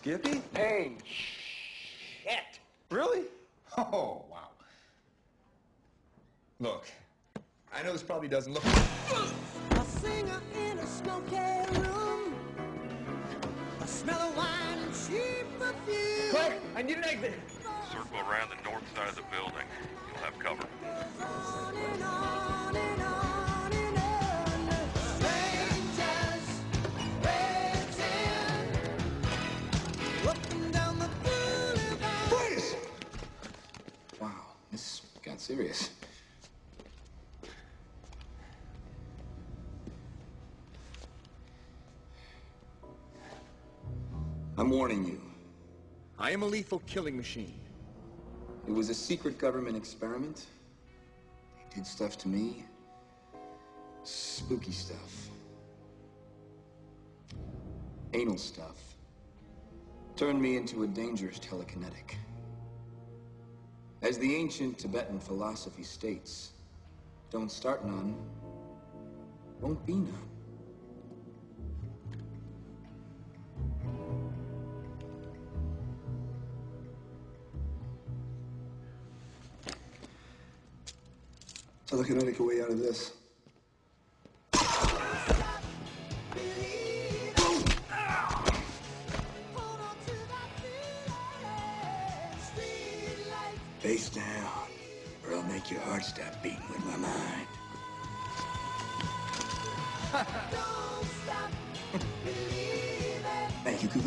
Skippy? Hey, shit. Really? Oh, wow. Look, I know this probably doesn't look. A singer in a smoky room. A smell of wine and cheap perfume. Quick, I need an exit. Circle around the north side of the building. You'll have cover. Serious. I'm warning you. I am a lethal killing machine. It was a secret government experiment. They did stuff to me. Spooky stuff. Anal stuff. Turned me into a dangerous telekinetic. As the ancient Tibetan philosophy states, don't start none, won't be none. Telekinetic a way out of this. Face down, or I'll make your heart stop beating with my mind. Hey, you go.